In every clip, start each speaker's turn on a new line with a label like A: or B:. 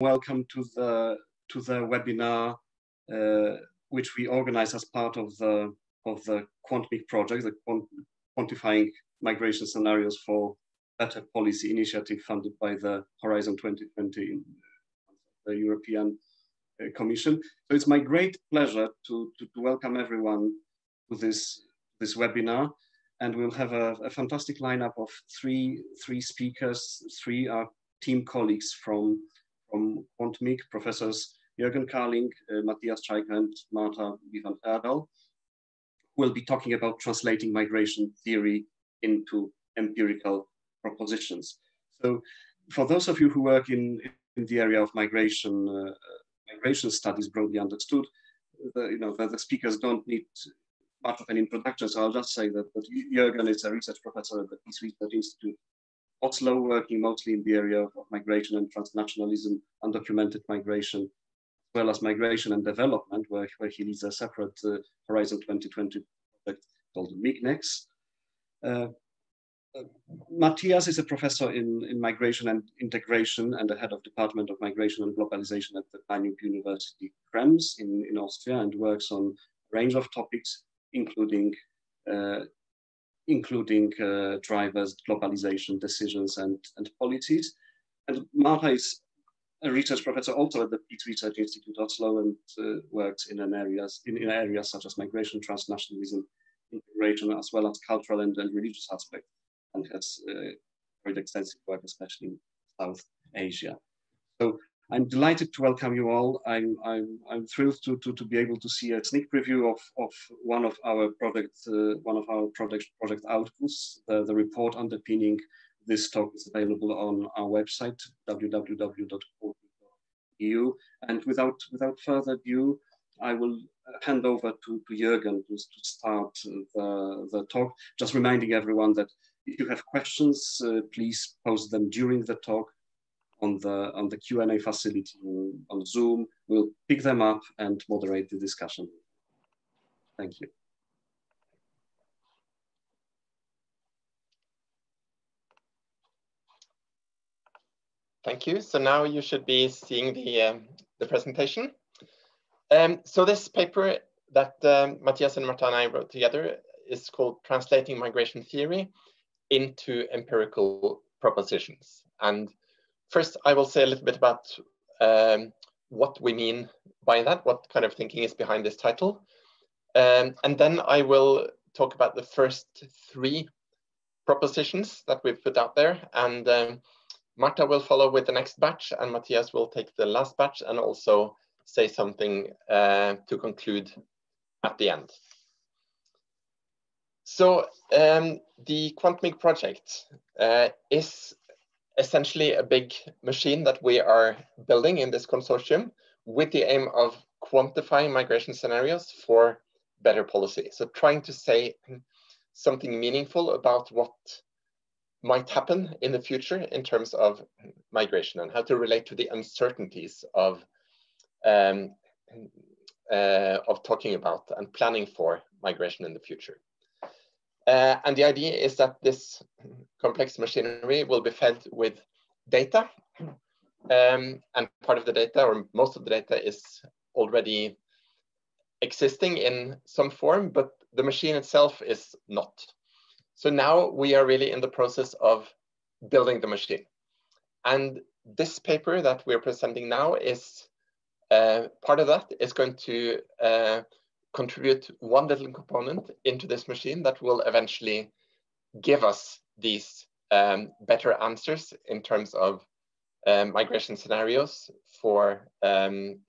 A: welcome to the to the webinar uh, which we organize as part of the of the QuantMIG project, the quant quantifying migration scenarios for better policy initiative funded by the Horizon 2020, the European uh, Commission. So it's my great pleasure to, to, to, welcome everyone to this, this webinar. And we'll have a, a fantastic lineup of three, three speakers, three are team colleagues from, from QuantMIG, professors Jørgen Carling, uh, Mathias Czaika, and Marta Bivand Erdal will be talking about translating migration theory into empirical propositions. So for those of you who work in, in the area of migration, uh, migration studies broadly understood, the, you know, the, the, speakers don't need much of an introduction. So I'll just say that, that Jørgen is a research professor at the Peace Research Institute Oslo, working mostly in the area of migration and transnationalism, undocumented migration, as well as migration and development, where, where he leads a separate uh, Horizon 2020 project called MIGNEX. Uh, Mathias is a professor in, in migration and integration and the head of Department of Migration and Globalization at the Danube University Krems in, in Austria and works on a range of topics, including uh, including uh, drivers, globalization, decisions, and, and policies. And Marta is a research professor also at the Peace Research Institute Oslo and uh, works in, an areas, in, in areas such as migration, transnationalism, integration, as well as cultural and, and religious aspects and has uh, very extensive work, especially in South Asia. So I'm delighted to welcome you all. I'm, I'm, I'm thrilled to, to, to be able to see a sneak preview of, of one of our project, uh, one of our project, project outputs. The, the report underpinning this talk is available on our website, www.eu. And without, without further ado, I will hand over to, to Jørgen to, to start the, the talk, just reminding everyone that if you have questions, uh, please post them during the talk on the on the Q&A facility on Zoom. We'll pick them up and moderate the discussion. Thank you.
B: Thank you. So now you should be seeing the, um, the presentation. Um, so this paper that um, Mathias and Marta and I wrote together is called Translating Migration Theory into empirical propositions. And first, I will say a little bit about um, what we mean by that, what kind of thinking is behind this title. Um, and then I will talk about the first three propositions that we've put out there. And um, Marta will follow with the next batch, and Mathias will take the last batch and also say something uh, to conclude at the end. So um, the QuantMIG project uh, is essentially a big machine that we are building in this consortium with the aim of quantifying migration scenarios for better policy. So trying to say something meaningful about what might happen in the future in terms of migration and how to relate to the uncertainties of um, uh, of talking about and planning for migration in the future. Uh, and the idea is that this complex machinery will be fed with data. Um, and part of the data, or most of the data, is already existing in some form, but the machine itself is not. So now we are really in the process of building the machine. And this paper that we're presenting now is uh, part of that is going to uh, contribute one little component into this machine that will eventually give us these um, better answers in terms of um, migration scenarios for, um,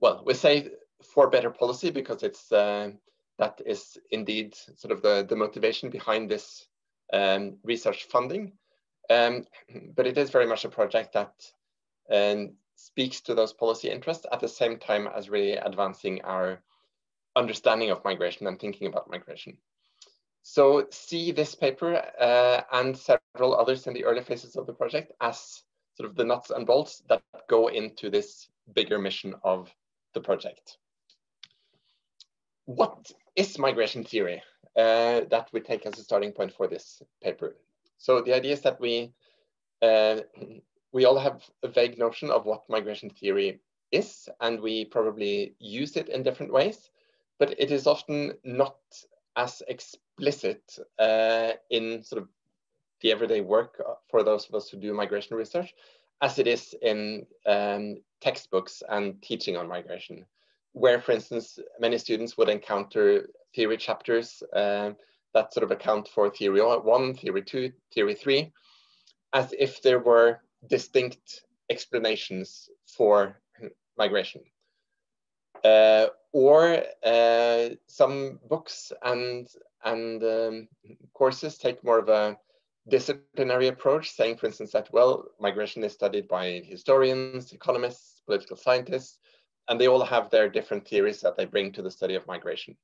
B: well, we say for better policy because it's uh, that is indeed sort of the, the motivation behind this um, research funding. Um, but it is very much a project that speaks to those policy interests at the same time as really advancing our understanding of migration and thinking about migration. So see this paper uh, and several others in the early phases of the project as sort of the nuts and bolts that go into this bigger mission of the project. What is migration theory uh, that we take as a starting point for this paper? So the idea is that we uh, we all have a vague notion of what migration theory is, and we probably use it in different ways, but it is often not as explicit uh, in sort of the everyday work for those of us who do migration research as it is in um, textbooks and teaching on migration, where, for instance, many students would encounter theory chapters uh, that sort of account for theory one, theory two, theory three, as if there were distinct explanations for migration. Uh, or uh, some books and, and um, courses take more of a disciplinary approach, saying, for instance, that, well, migration is studied by historians, economists, political scientists, and they all have their different theories that they bring to the study of migration.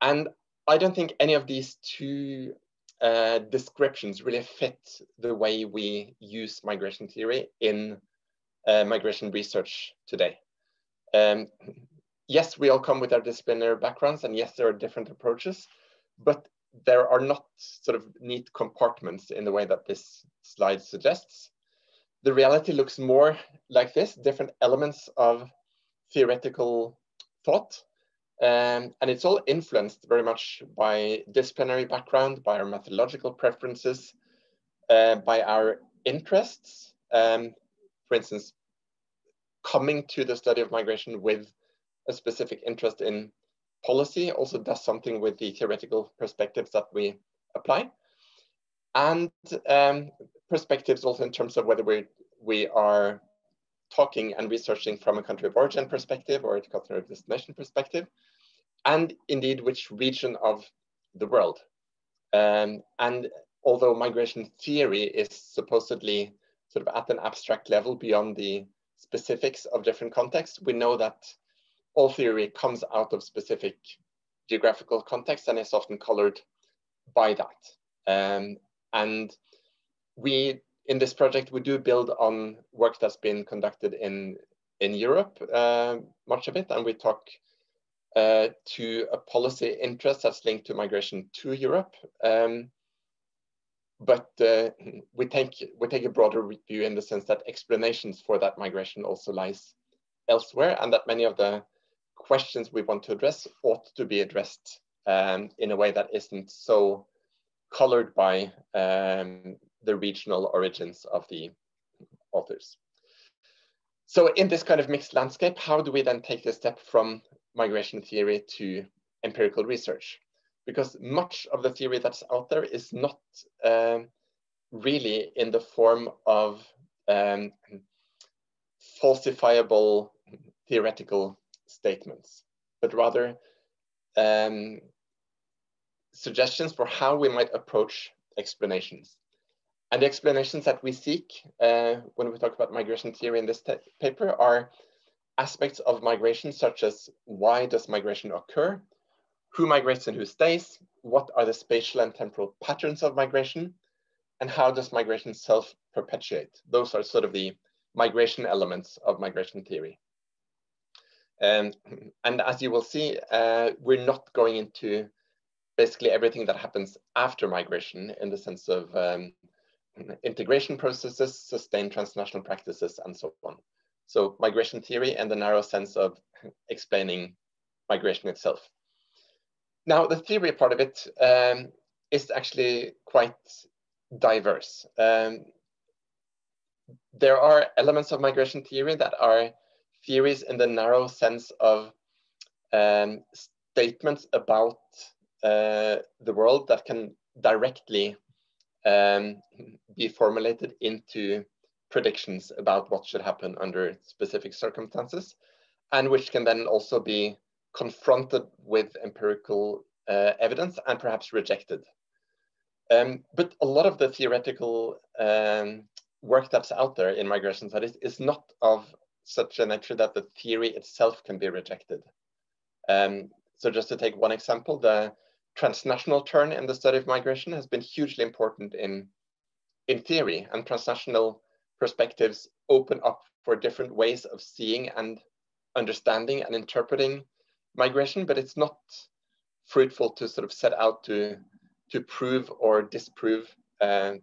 B: And I don't think any of these two uh, descriptions really fit the way we use migration theory in uh, migration research today. Um, yes, we all come with our disciplinary backgrounds, and yes, there are different approaches, but there are not sort of neat compartments in the way that this slide suggests. The reality looks more like this, different elements of theoretical thought. Um, and it's all influenced very much by disciplinary background, by our methodological preferences, uh, by our interests. Um, for instance, coming to the study of migration with a specific interest in policy also does something with the theoretical perspectives that we apply. And um, perspectives also in terms of whether we, we are talking and researching from a country of origin perspective or a country of destination perspective, and indeed which region of the world. Um, and although migration theory is supposedly sort of at an abstract level beyond the specifics of different contexts, we know that all theory comes out of specific geographical contexts and is often colored by that. Um, and we, in this project, we do build on work that's been conducted in, in Europe, uh, much of it, and we talk uh, to a policy interest that's linked to migration to Europe. Um, but uh, we take we take a broader view in the sense that explanations for that migration also lies elsewhere, and that many of the questions we want to address ought to be addressed um, in a way that isn't so colored by um, the regional origins of the authors. So in this kind of mixed landscape, how do we then take the step from migration theory to empirical research? Because much of the theory that's out there is not um, really in the form of um, falsifiable theoretical statements, but rather um, suggestions for how we might approach explanations. And the explanations that we seek uh, when we talk about migration theory in this paper are aspects of migration, such as why does migration occur, who migrates and who stays, what are the spatial and temporal patterns of migration, and how does migration self-perpetuate. Those are sort of the migration elements of migration theory. Um, and as you will see, uh, we're not going into basically everything that happens after migration in the sense of um, integration processes, sustained transnational practices, and so on. So migration theory and the narrow sense of explaining migration itself. Now, the theory part of it um, is actually quite diverse. Um, there are elements of migration theory that are theories in the narrow sense of um, statements about uh, the world that can directly um, be formulated into predictions about what should happen under specific circumstances, and which can then also be confronted with empirical uh, evidence and perhaps rejected. Um, but a lot of the theoretical um, work that's out there in migration studies is not of such a nature that the theory itself can be rejected. Um, so just to take one example, the transnational turn in the study of migration has been hugely important in, in theory and transnational perspectives open up for different ways of seeing and understanding and interpreting migration, but it's not fruitful to sort of set out to, to prove or disprove uh,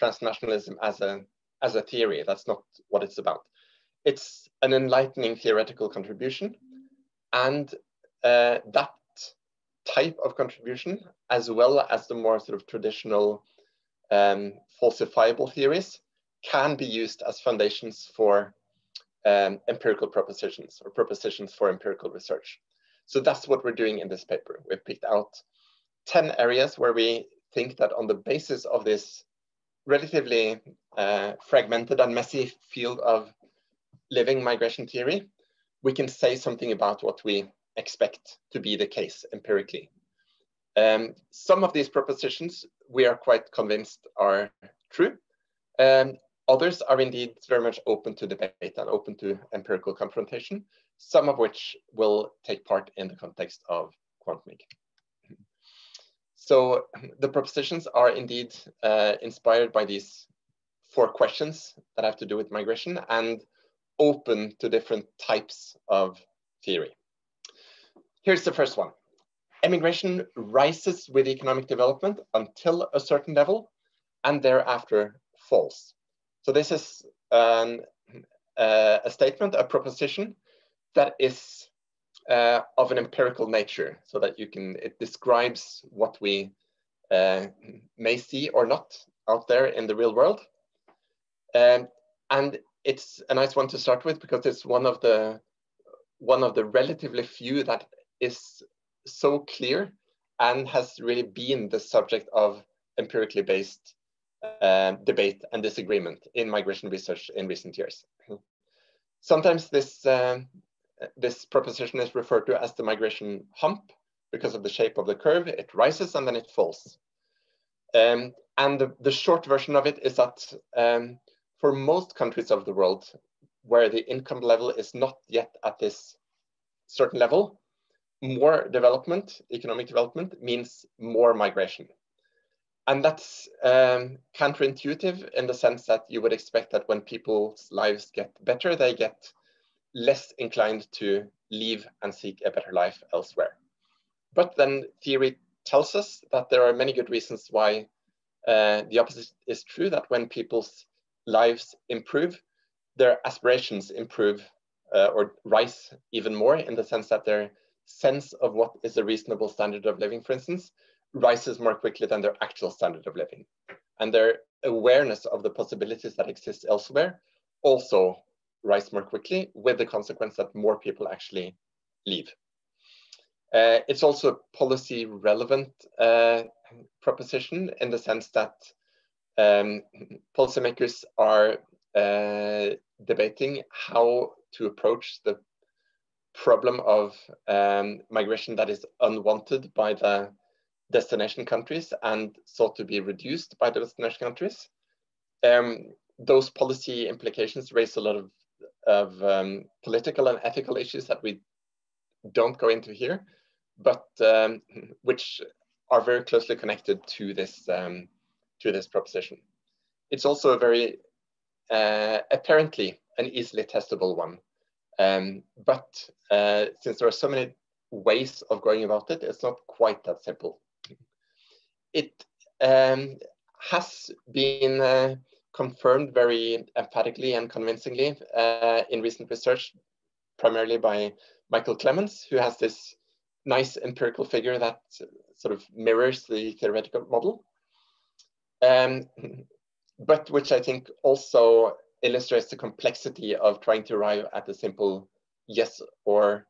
B: transnationalism as a as a theory. That's not what it's about. It's an enlightening theoretical contribution. And uh, that type of contribution, as well as the more sort of traditional um, falsifiable theories, can be used as foundations for um, empirical propositions or propositions for empirical research. So that's what we're doing in this paper. We've picked out 10 areas where we think that on the basis of this relatively uh, fragmented and messy field of living migration theory, we can say something about what we expect to be the case empirically. Um, some of these propositions we are quite convinced are true. Um, others are indeed very much open to debate and open to empirical confrontation, some of which will take part in the context of QuantMig. So the propositions are indeed uh, inspired by these four questions that have to do with migration and open to different types of theory. Here's the first one. Emigration rises with economic development until a certain level and thereafter falls. So this is uh, a statement, a proposition that is uh, of an empirical nature so that you can, it describes what we uh, may see or not out there in the real world. Um, and it's a nice one to start with because it's one of the one of the relatively few that is so clear and has really been the subject of empirically based um, debate and disagreement in migration research in recent years. Sometimes this, um, this proposition is referred to as the migration hump because of the shape of the curve. It rises and then it falls. Um, and the, the, short version of it is that um, for most countries of the world where the income level is not yet at this certain level, more development, economic development, means more migration. And that's um, counterintuitive in the sense that you would expect that when people's lives get better, they get less inclined to leave and seek a better life elsewhere. But then theory tells us that there are many good reasons why uh, the opposite is true, that when people's lives improve, their aspirations improve uh, or rise even more in the sense that their sense of what is a reasonable standard of living, for instance, rises more quickly than their actual standard of living. And their awareness of the possibilities that exist elsewhere also rise more quickly with the consequence that more people actually leave. Uh, it's also a policy relevant uh, proposition in the sense that um, policymakers are uh, debating how to approach the problem of um, migration that is unwanted by the destination countries and sought to be reduced by the destination countries. Um, those policy implications raise a lot of, of um, political and ethical issues that we don't go into here, but um, which are very closely connected to this, um, to this proposition. It's also a very uh, apparently an easily testable one. Um, but uh, since there are so many ways of going about it, it's not quite that simple. It um, has been uh, confirmed very emphatically and convincingly uh, in recent research, primarily by Michael Clemens, who has this nice empirical figure that sort of mirrors the theoretical model. Um, but which I think also illustrates the complexity of trying to arrive at a simple yes or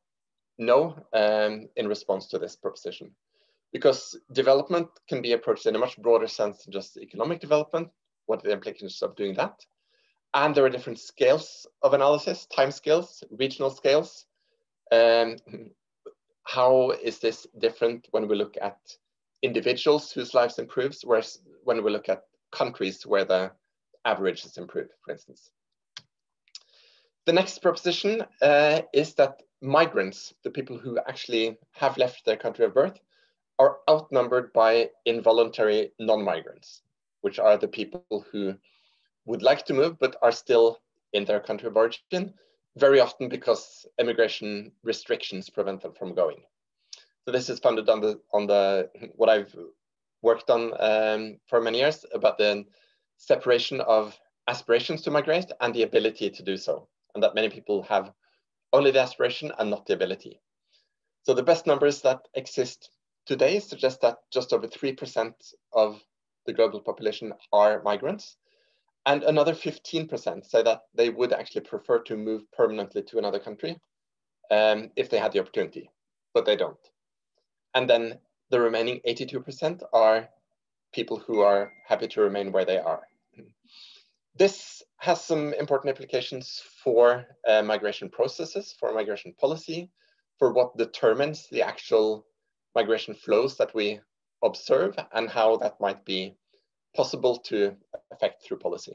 B: no um, in response to this proposition. Because development can be approached in a much broader sense than just economic development, what are the implications of doing that? And there are different scales of analysis, time scales, regional scales. Um, how is this different when we look at individuals whose lives improves, whereas when we look at countries where the average is improved, for instance. The next proposition uh, is that migrants, the people who actually have left their country of birth, are outnumbered by involuntary non-migrants, which are the people who would like to move but are still in their country of origin, very often because immigration restrictions prevent them from going. So this is founded on the on the what I've worked on um, for many years about the separation of aspirations to migrate and the ability to do so, and that many people have only the aspiration and not the ability. So the best numbers that exist today suggest that just over 3% of the global population are migrants, and another 15% say that they would actually prefer to move permanently to another country um, if they had the opportunity, but they don't. And then the remaining 82% are people who are happy to remain where they are. This has some important implications for uh, migration processes, for migration policy, for what determines the actual migration flows that we observe and how that might be possible to affect through policy.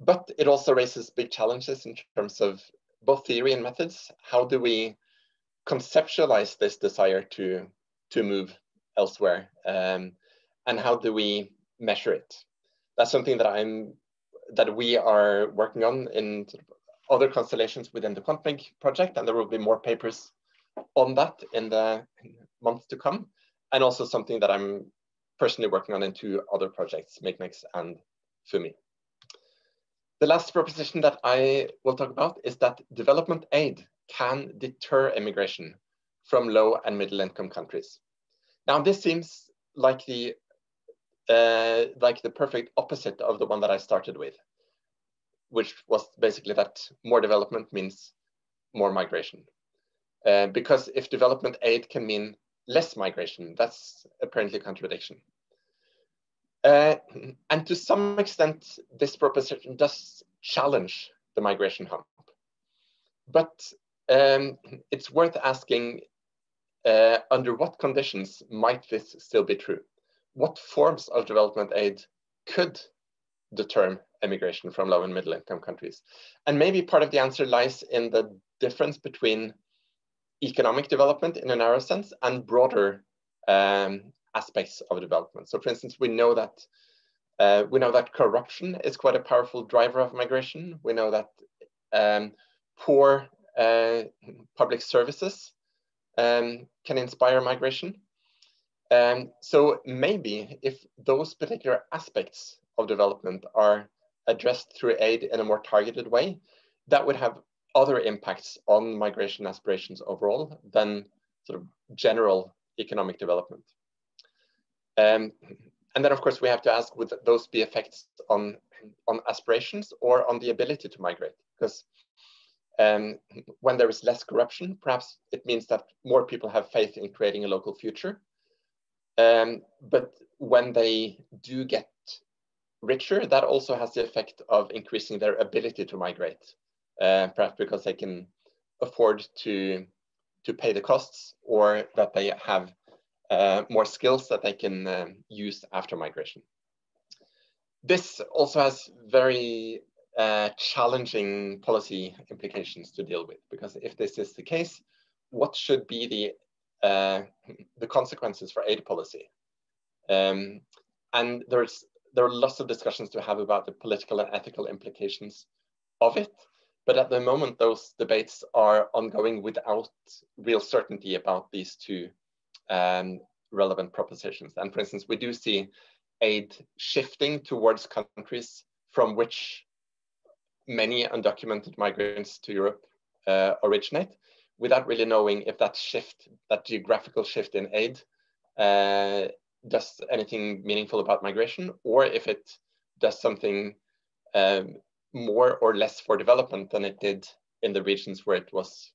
B: But it also raises big challenges in terms of both theory and methods. How do we conceptualize this desire to, to move elsewhere? Um, and how do we measure it? That's something that I'm that we are working on in other constellations within the QuantMig project, and there will be more papers on that in the months to come, and also something that I'm personally working on in two other projects, MIGNEX and FUME. The last proposition that I will talk about is that development aid can deter immigration from low and middle income countries. Now, this seems like the uh, like the perfect opposite of the one that I started with, which was basically that more development means more migration. Uh, because if development aid can mean less migration, that's apparently a contradiction. Uh, and to some extent, this proposition does challenge the migration hump. But um, it's worth asking uh, under what conditions might this still be true? what forms of development aid could deter immigration from low and middle income countries? And maybe part of the answer lies in the difference between economic development in a narrow sense and broader um, aspects of development. So for instance, we know that uh, we know that corruption is quite a powerful driver of migration. We know that um, poor uh, public services um, can inspire migration. Um, so maybe if those particular aspects of development are addressed through aid in a more targeted way, that would have other impacts on migration aspirations overall than sort of general economic development. Um, and then of course we have to ask would those be effects on, on aspirations or on the ability to migrate? Because um, when there is less corruption, perhaps it means that more people have faith in creating a local future um, but when they do get richer, that also has the effect of increasing their ability to migrate, uh, perhaps because they can afford to to pay the costs or that they have uh, more skills that they can um, use after migration. This also has very uh, challenging policy implications to deal with because if this is the case, what should be the uh, the consequences for aid policy. Um, and there's there are lots of discussions to have about the political and ethical implications of it. But at the moment, those debates are ongoing without real certainty about these two um, relevant propositions. And for instance, we do see aid shifting towards countries from which many undocumented migrants to Europe uh, originate without really knowing if that shift, that geographical shift in aid, uh, does anything meaningful about migration, or if it does something um, more or less for development than it did in the regions where it was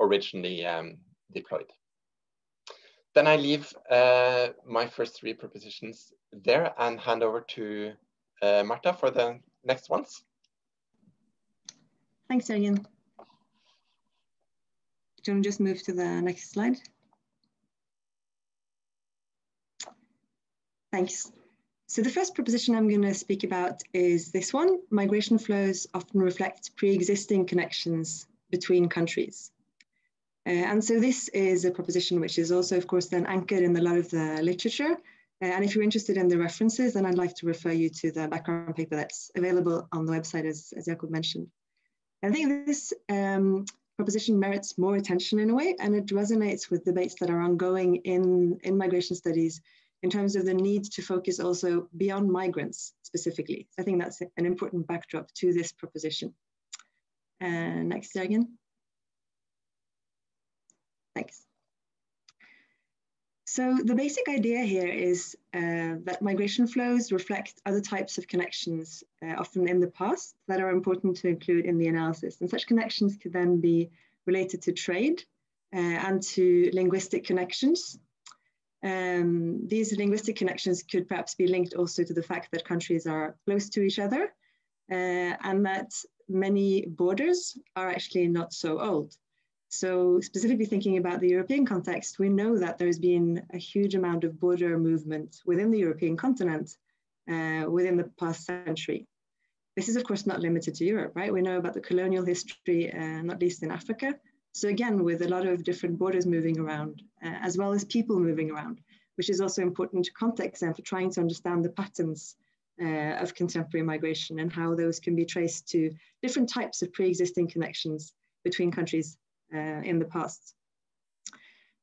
B: originally um, deployed. Then I leave uh, my first three propositions there and hand over to uh, Marta for the next ones.
C: Thanks, Jørgen. Do you want to just move to the next slide? Thanks. So the first proposition I'm going to speak about is this one. Migration flows often reflect pre-existing connections between countries. Uh, and so this is a proposition which is also, of course, then anchored in a lot of the literature. Uh, and if you're interested in the references, then I'd like to refer you to the background paper that's available on the website, as, as Jakub mentioned. I think this um, proposition merits more attention in a way, and it resonates with debates that are ongoing in, in migration studies in terms of the need to focus also beyond migrants specifically. I think that's an important backdrop to this proposition. Uh, next, again. Thanks. So the basic idea here is uh, that migration flows reflect other types of connections, uh, often in the past, that are important to include in the analysis. And such connections could then be related to trade uh, and to linguistic connections. Um, these linguistic connections could perhaps be linked also to the fact that countries are close to each other uh, and that many borders are actually not so old. So specifically thinking about the European context, we know that there's been a huge amount of border movement within the European continent uh, within the past century. This is of course not limited to Europe, right? We know about the colonial history, uh, not least in Africa. So again, with a lot of different borders moving around, uh, as well as people moving around, which is also important context and for trying to understand the patterns uh, of contemporary migration and how those can be traced to different types of pre-existing connections between countries uh, in the past.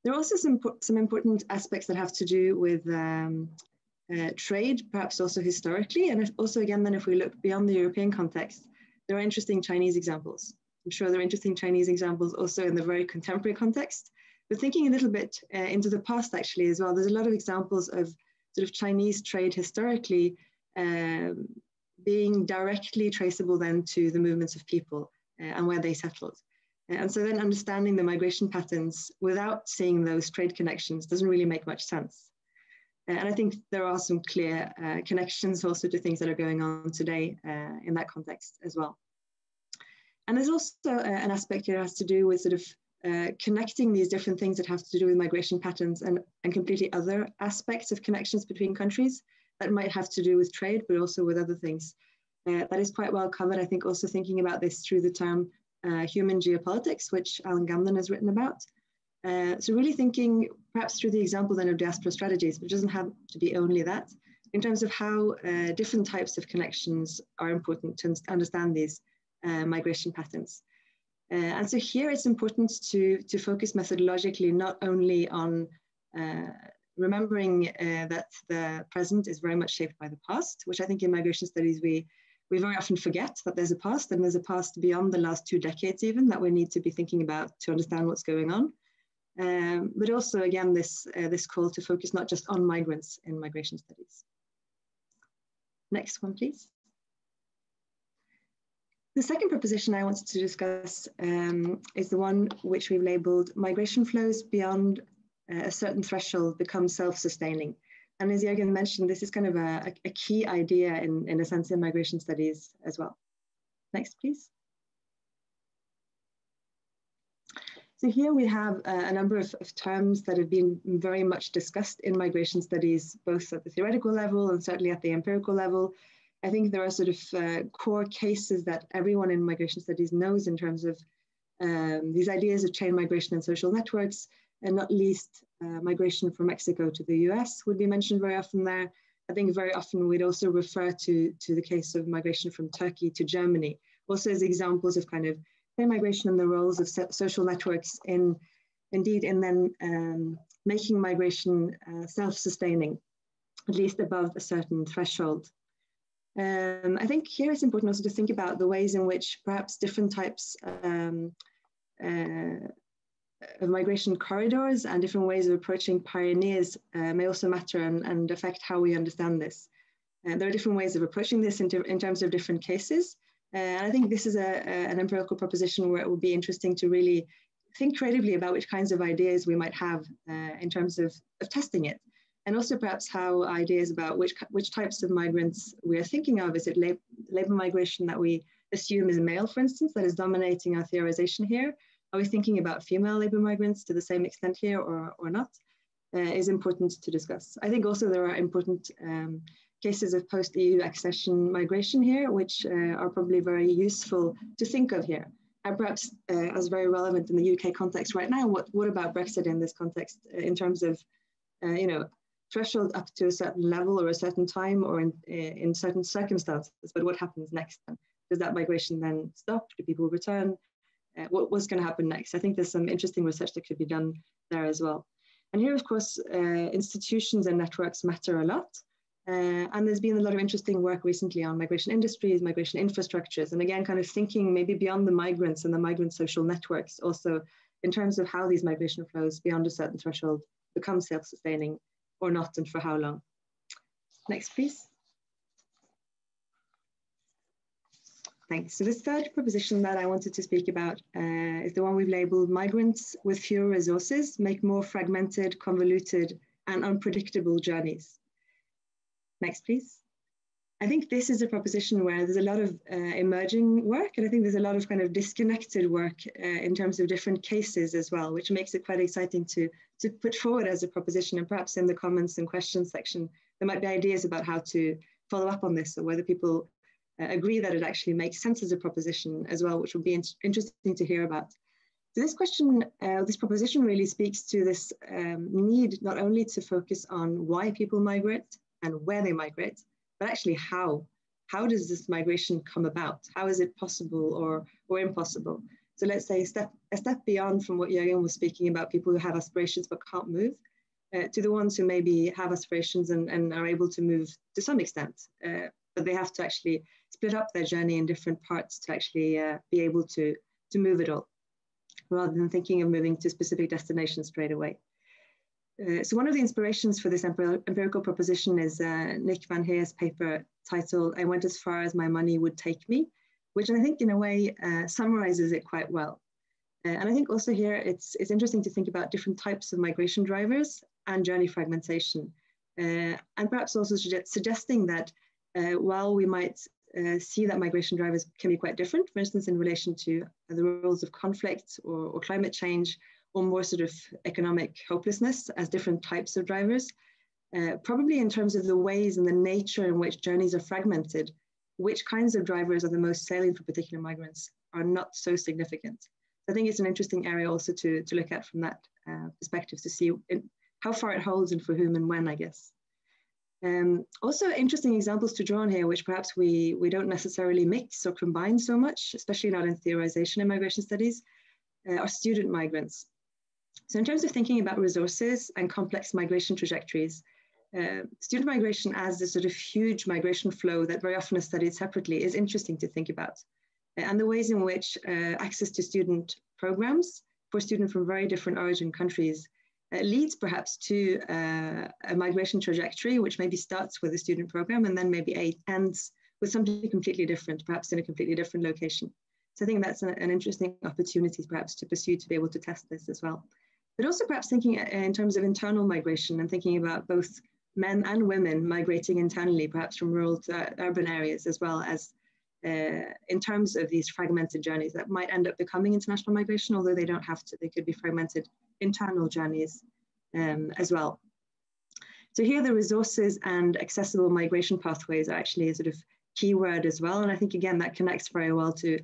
C: There are also some, some important aspects that have to do with um, uh, trade, perhaps also historically. And also again, then if we look beyond the European context, there are interesting Chinese examples. I'm sure there are interesting Chinese examples also in the very contemporary context. But thinking a little bit uh, into the past actually as well, there's a lot of examples of sort of Chinese trade historically um, being directly traceable then to the movements of people uh, and where they settled. And so then understanding the migration patterns without seeing those trade connections doesn't really make much sense. And I think there are some clear uh, connections also to things that are going on today uh, in that context as well. And there's also uh, an aspect here that has to do with sort of uh, connecting these different things that have to do with migration patterns and, and completely other aspects of connections between countries that might have to do with trade, but also with other things. Uh, that is quite well covered, I think, also thinking about this through the term uh, human geopolitics, which Alan Gamlen has written about. Uh, so really thinking perhaps through the example then of diaspora strategies, but it doesn't have to be only that, in terms of how uh, different types of connections are important to understand these uh, migration patterns. Uh, and so here it's important to, to focus methodologically not only on uh, remembering that the present is very much shaped by the past, which I think in migration studies we we very often forget that there's a past and there's a past beyond the last two decades even that we need to be thinking about to understand what's going on. Um, but also again, this, uh, this call to focus not just on migrants in migration studies. Next one, please. The second proposition I wanted to discuss um, is the one which we've labeled migration flows beyond uh, a certain threshold become self-sustaining. And as Jørgen mentioned, this is kind of a, a key idea in, in a sense in migration studies as well. Next, please. So here we have uh, a number of, of, terms that have been very much discussed in migration studies, both at the theoretical level and certainly at the empirical level. I think there are sort of uh, core cases that everyone in migration studies knows in terms of um, these ideas of chain migration and social networks, and not least uh, migration from Mexico to the US would be mentioned very often there. I think very often we'd also refer to, to the case of migration from Turkey to Germany, also as examples of kind of chain migration and the roles of social networks in, indeed, in then um, making migration uh, self-sustaining, at least above a certain threshold. Um, I think here it's important also to think about the ways in which perhaps different types um, uh, of migration corridors and different ways of approaching pioneers uh, may also matter and, and, affect how we understand this. Uh, there are different ways of approaching this in, in terms of different cases. Uh, and I think this is a, a, an empirical proposition where it would be interesting to really think creatively about which kinds of ideas we might have uh, in terms of, of testing it. And also perhaps how ideas about which, which types of migrants we are thinking of. Is it lab, labor migration that we assume is male, for instance, that is dominating our theorization here? are we thinking about female labor migrants to the same extent here or, or not, uh, is important to discuss. I think also there are important um, cases of post-EU accession migration here, which uh, are probably very useful to think of here. And perhaps uh, as very relevant in the UK context right now, what, what about Brexit in this context uh, in terms of, uh, you know, threshold up to a certain level or a certain time or in, uh, in certain circumstances, but what happens next then? Does that migration then stop? Do people return? uh, what was going to happen next. I think there's some interesting research that could be done there as well. And here, of course, uh, institutions and networks matter a lot. Uh, and there's been a lot of interesting work recently on migration industries, migration infrastructures, and again, kind of thinking maybe beyond the migrants and the migrant social networks, also in terms of how these migration flows beyond a certain threshold become self-sustaining or not, and for how long. Next, please. Thanks. So the third proposition that I wanted to speak about uh, is the one we've labeled migrants with fewer resources make more fragmented, convoluted, and unpredictable journeys. Next, please. I think this is a proposition where there's a lot of uh, emerging work, and I think there's a lot of kind of disconnected work uh, in terms of different cases as well, which makes it quite exciting to, to put forward as a proposition. And perhaps in the comments and questions section, there might be ideas about how to follow up on this or whether people uh, agree that it actually makes sense as a proposition as well, which would be in interesting to hear about. So this question, uh, this proposition really speaks to this um, need not only to focus on why people migrate and where they migrate, but actually how. How does this migration come about? How is it possible or, or impossible? So let's say a step, a step beyond from what Jørgen was speaking about people who have aspirations but can't move, uh, to the ones who maybe have aspirations and, and are able to move to some extent, uh, but they have to actually split up their journey in different parts to actually uh, be able to, to move it all, rather than thinking of moving to specific destinations straight away. Uh, so one of the inspirations for this empirical proposition is uh, Nick Van Hear's paper titled, I Went As Far As My Money Would Take Me, which I think in a way uh, summarizes it quite well. Uh, and I think also here it's, it's interesting to think about different types of migration drivers and journey fragmentation. Uh, and perhaps also suggest, suggesting that uh, while we might see that migration drivers can be quite different, for instance, in relation to the roles of conflict or, or climate change, or more sort of economic hopelessness as different types of drivers. Uh, probably in terms of the ways and the nature in which journeys are fragmented, which kinds of drivers are the most salient for particular migrants are not so significant. So I think it's an interesting area also to, to look at from that uh, perspective to see in, how far it holds and for whom and when, I guess. Um, also interesting examples to draw on here, which perhaps we, we don't necessarily mix or combine so much, especially not in theorization in migration studies, uh, are student migrants. So in terms of thinking about resources and complex migration trajectories, uh, student migration as a sort of huge migration flow that very often is studied separately is interesting to think about. Uh, and the ways in which uh, access to student programs for students from very different origin countries uh, leads perhaps to uh, a migration trajectory, which maybe starts with a student program and then maybe ends with something completely different, perhaps in a completely different location. So I think that's a, an interesting opportunity perhaps to pursue to be able to test this as well. But also perhaps thinking in terms of internal migration and thinking about both men and women migrating internally, perhaps from rural to urban areas, as well as uh, in terms of these fragmented journeys that might end up becoming international migration, although they don't have to, they could be fragmented internal journeys um, as well. So here the resources and accessible migration pathways are actually a sort of keyword as well. And I think again, that connects very well to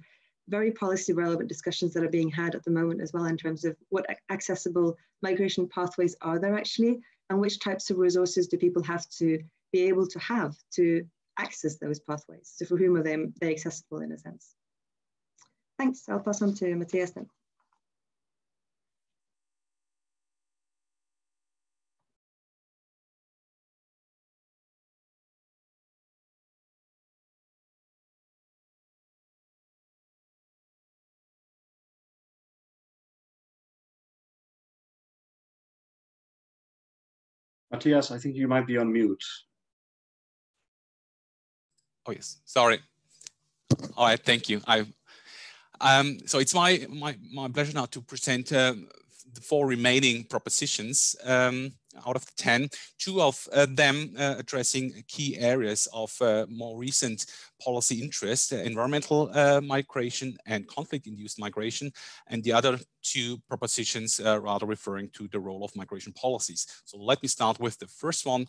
C: very policy relevant discussions that are being had at the moment as well in terms of what accessible migration pathways are there actually and which types of resources do people have to be able to have to access those pathways. So for whom are they, they accessible in a sense? Thanks, I'll pass on to Mathias then.
A: Mathias, I think you might be on mute.
D: Oh yes, sorry. All right, thank you. I um, so it's my, my my pleasure now to present uh, the four remaining propositions um, out of the 10, two of uh, them uh, addressing key areas of uh, more recent policy interest, uh, environmental uh, migration and conflict-induced migration, and the other two propositions uh, rather referring to the role of migration policies. So let me start with the first one,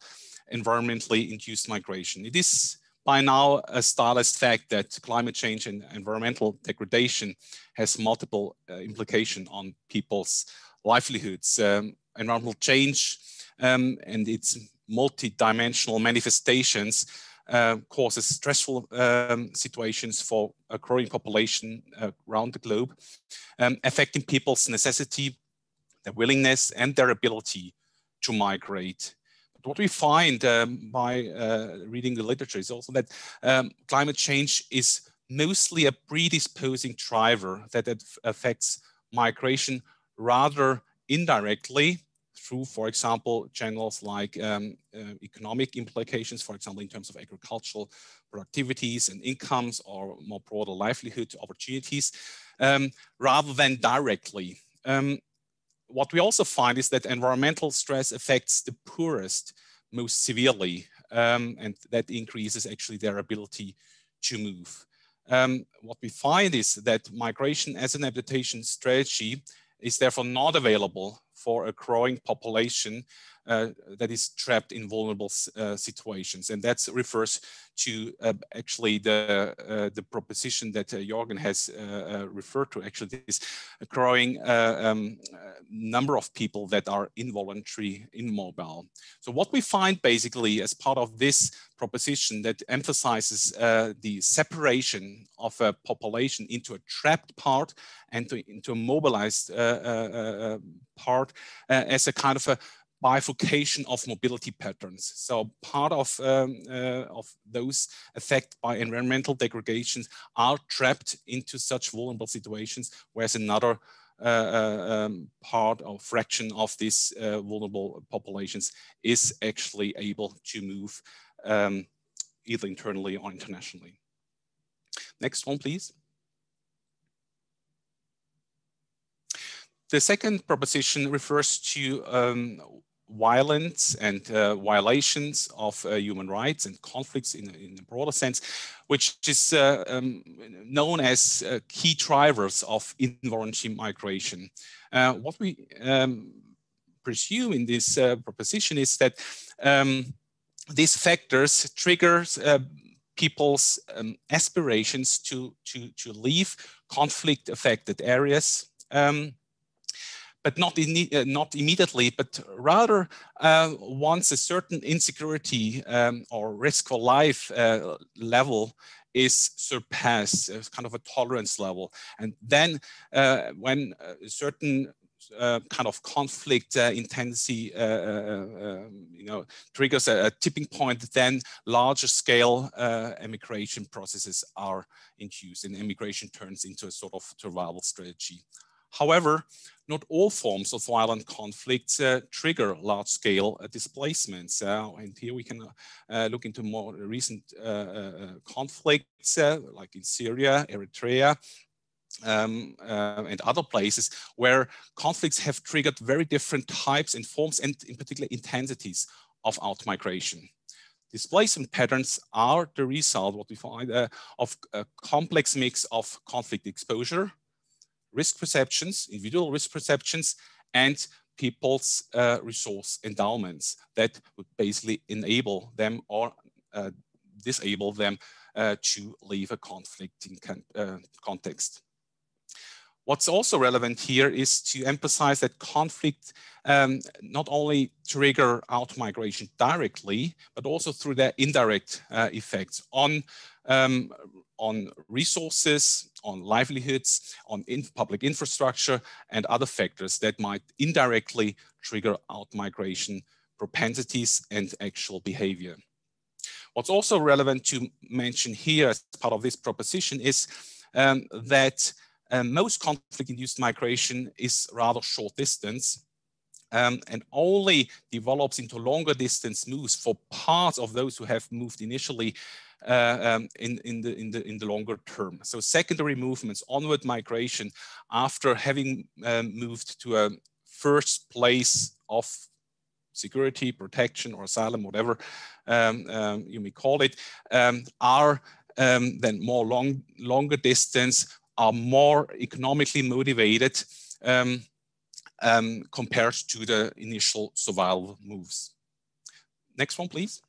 D: environmentally induced migration. It is by now a stylized fact that climate change and environmental degradation has multiple implications on people's livelihoods. Um, environmental change um, and its multi-dimensional manifestations uh, causes stressful um, situations for a growing population uh, around the globe, um, affecting people's necessity, their willingness, and their ability to migrate. But what we find um, by uh, reading the literature is also that um, climate change is mostly a predisposing driver that affects migration rather indirectly through, for example, channels like um, uh, economic implications, for example, in terms of agricultural productivities and incomes or more broader livelihood opportunities, um, rather than directly. Um, what we also find is that environmental stress affects the poorest most severely, um, and that increases actually their ability to move. Um, what we find is that migration as an adaptation strategy is therefore not available for a growing population that is trapped in vulnerable uh, situations. And that refers to uh, actually the, uh, the proposition that uh, Jørgen has uh, referred to, actually this growing um, number of people that are involuntary immobile. So what we find basically as part of this proposition that emphasizes the separation of a population into a trapped part and to, into a mobilized part as a kind of a bifurcation of mobility patterns. So part of, um, uh, of those affected by environmental degradations are trapped into such vulnerable situations, whereas another uh, uh, um, part or fraction of these uh, vulnerable populations is actually able to move um, either internally or internationally. Next one, please. The second proposition refers to um, violence and uh, violations of uh, human rights and conflicts in, in a broader sense, which is uh, um, known as key drivers of involuntary migration. What we um, presume in this proposition is that um, these factors triggers people's um, aspirations to, to, to leave conflict affected areas um, but not, in, uh, not immediately, but rather uh, once a certain insecurity um, or risk for life uh, level is surpassed, uh, kind of a tolerance level. And then uh, when a certain uh, kind of conflict uh, intensity, uh, uh um, you know, triggers a, a, tipping point, then larger scale immigration processes are induced and immigration turns into a sort of survival strategy. However, not all forms of violent conflicts uh, trigger large-scale uh, displacements. Uh, and here we can uh, look into more recent uh, uh, conflicts, like in Syria, Eritrea, um, and other places where conflicts have triggered very different types and forms and in particular intensities of out-migration. Displacement patterns are the result, what we find, of a complex mix of conflict exposure, risk perceptions, individual risk perceptions, and people's uh, resource endowments that would basically enable them or uh, disable them uh, to leave a conflicting uh, context. What's also relevant here is to emphasize that conflict um, not only trigger out migration directly, but also through their indirect uh, effects on um, on resources, on livelihoods, on in public infrastructure, and other factors that might indirectly trigger out migration propensities and actual behavior. What's also relevant to mention here as part of this proposition is um, that um, most conflict-induced migration is rather short distance um, and only develops into longer distance moves for parts of those who have moved initially uh, um, in, in, the, in, the, in the longer term. So secondary movements, onward migration after having um, moved to a first place of security, protection, or asylum, whatever um, um you may call it, um, are um, then more long, longer distance, are more economically motivated compared to the initial survival moves. Next one, please.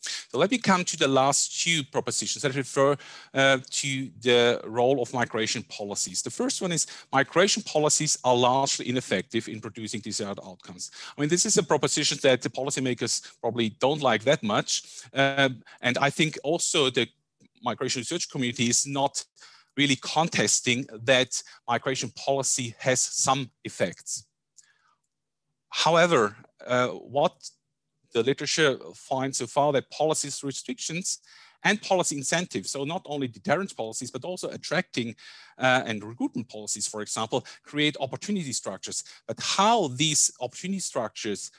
D: So let me come to the last two propositions that refer uh, to the role of migration policies. The first one is migration policies are largely ineffective in producing desired outcomes. I mean, this is a proposition that the policymakers probably don't like that much. Um, and I think also the migration research community is not really contesting that migration policy has some effects. however, uh, what the literature finds so far that policies restrictions and policy incentives, so not only deterrence policies, but also attracting uh, and recruitment policies, for example, create opportunity structures. But how these opportunity structures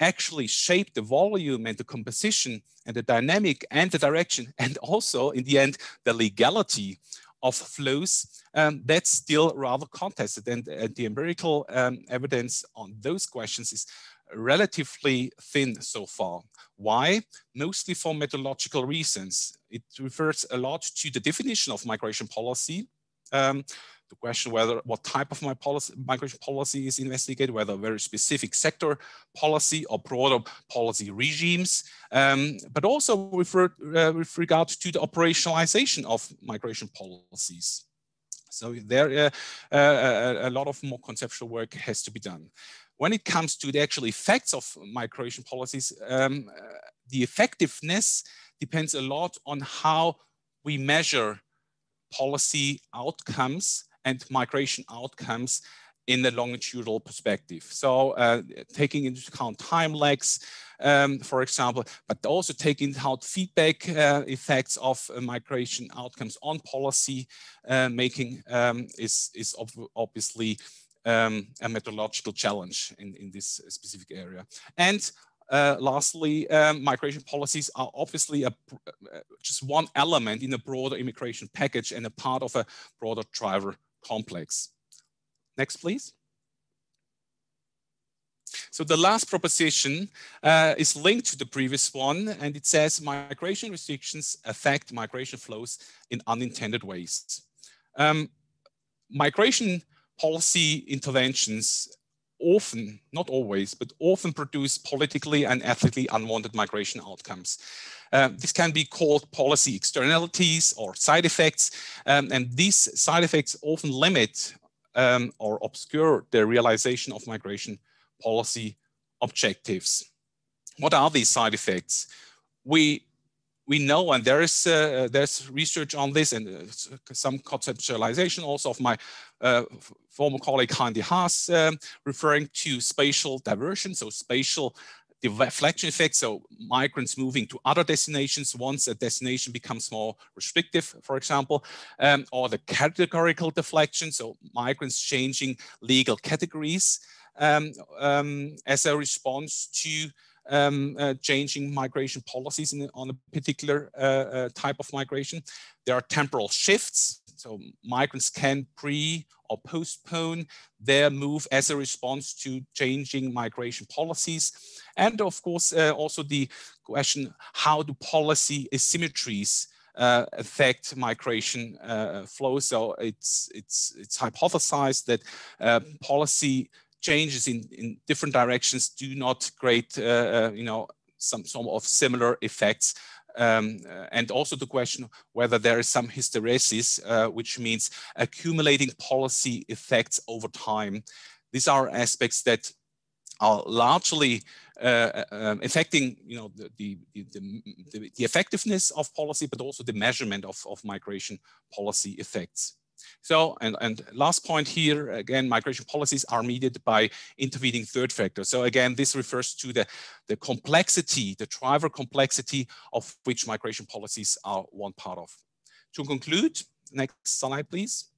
D: actually shape the volume and the composition and the dynamic and the direction, and also in the end, the legality of flows, um, that's still rather contested. And the empirical um, evidence on those questions is relatively thin so far. Why? Mostly for methodological reasons. It refers a lot to the definition of migration policy. Um, the question whether what type of my policy, migration policy is investigated, whether very specific sector policy or broader policy regimes, um, but also with, uh, with regard to the operationalization of migration policies. So there, uh, uh, a lot of more conceptual work has to be done when it comes to the actual effects of migration policies, um, the effectiveness depends a lot on how we measure policy outcomes and migration outcomes in the longitudinal perspective. So uh, taking into account time lags, um, for example, but also taking into account feedback uh, effects of uh, migration outcomes on policy uh, making um, is, is ob obviously um, a methodological challenge in, in this specific area. And uh, lastly, um, migration policies are obviously a, uh, just one element in a broader immigration package and a part of a broader driver complex. Next, please. So the last proposition uh, is linked to the previous one, and it says migration restrictions affect migration flows in unintended ways. Um, migration policy interventions often, not always, but often produce politically and ethically unwanted migration outcomes. Uh, this can be called policy externalities or side effects, um, and these side effects often limit um, or obscure the realization of migration policy objectives. What are these side effects? We we know, and there is uh, there's research on this and uh, some conceptualization also of my uh, former colleague Hein de Haas, um, referring to spatial diversion, so spatial deflection effect. So migrants moving to other destinations once a destination becomes more restrictive, for example, um, or the categorical deflection. So migrants changing legal categories um, um, as a response to um, uh, changing migration policies in, on a particular uh, uh, type of migration. There are temporal shifts. So migrants can pre or postpone their move as a response to changing migration policies. And of course, uh, also the question, how do policy asymmetries uh, affect migration uh, flow. So it's it's it's hypothesized that uh, policy changes in, in different directions do not create, uh, uh, you know, some, some of similar effects. Um, and also the question whether there is some hysteresis, which means accumulating policy effects over time. These are aspects that are largely uh, um, affecting you know, the, the, the, the, effectiveness of policy, but also the measurement of, of migration policy effects. So, and, and last point here, again, migration policies are mediated by intervening third factors. So again, this refers to the, the complexity, the driver complexity of which migration policies are one part of. To conclude, next slide, please.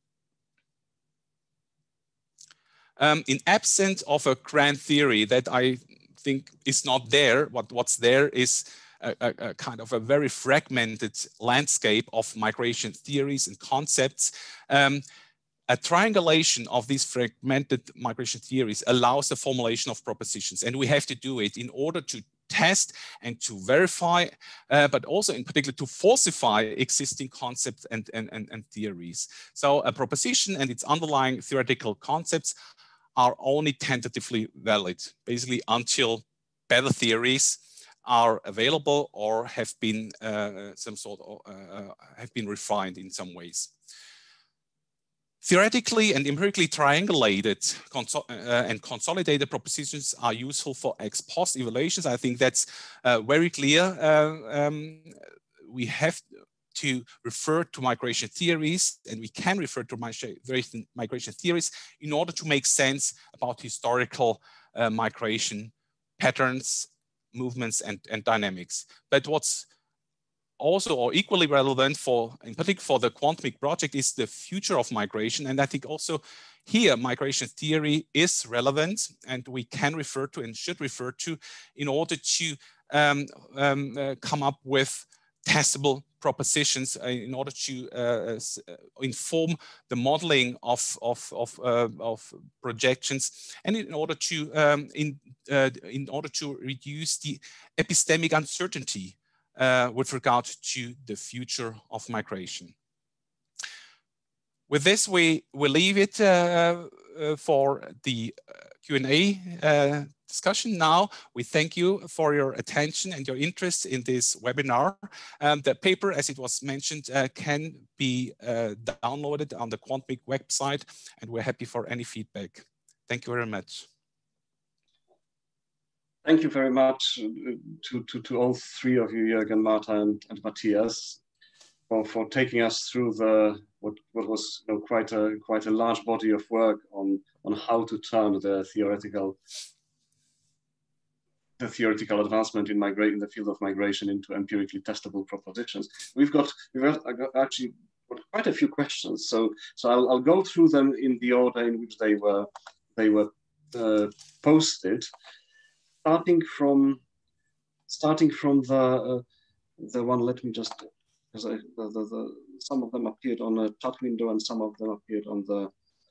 D: Um, in absence of a grand theory that I think is not there, what, what's there is a, a, a, kind of a very fragmented landscape of migration theories and concepts. Um, a triangulation of these fragmented migration theories allows the formulation of propositions, and we have to do it in order to test and to verify, uh, but also in particular to falsify existing concepts and, and, and, and theories. So a proposition and its underlying theoretical concepts are only tentatively valid, basically until better theories are available or have been uh, some sort of uh, have been refined in some ways. Theoretically and empirically triangulated uh, and consolidated propositions are useful for ex post evaluations. I think that's uh, very clear. Uh, um, we have to refer to migration theories, and we can refer to migration theories in order to make sense about historical uh, migration patterns, movements, and, and dynamics. But what's also or equally relevant for, in particular for the QuantMig project is the future of migration. And I think also here migration theory is relevant and we can refer to and should refer to in order to um, um, uh, come up with testable propositions uh, in order to uh, uh, inform the modeling of, of, of, uh, of projections and in order to um, in, uh, in order to reduce the epistemic uncertainty uh, with regard to the future of migration. With this, we will leave it uh, uh, for the uh, Q&A uh, discussion now. We thank you for your attention and your interest in this webinar. Um, the paper, as it was mentioned, uh, can be downloaded on the QuantMig website, and we're happy for any feedback. Thank you very much
A: thank you very much to, to, to all three of you, Jørgen, Marta, and, and Mathias, for, for taking us through the what, what was you know, quite a quite a large body of work on on how to turn the theoretical the theoretical advancement in migrate in the field of migration into empirically testable propositions. We've got we've actually got quite a few questions, so so I'll, I'll go through them in the order in which they were they were uh, posted starting from starting from the uh, the one. Let me just because the, the, the, some of them appeared on a chat window and some of them appeared on the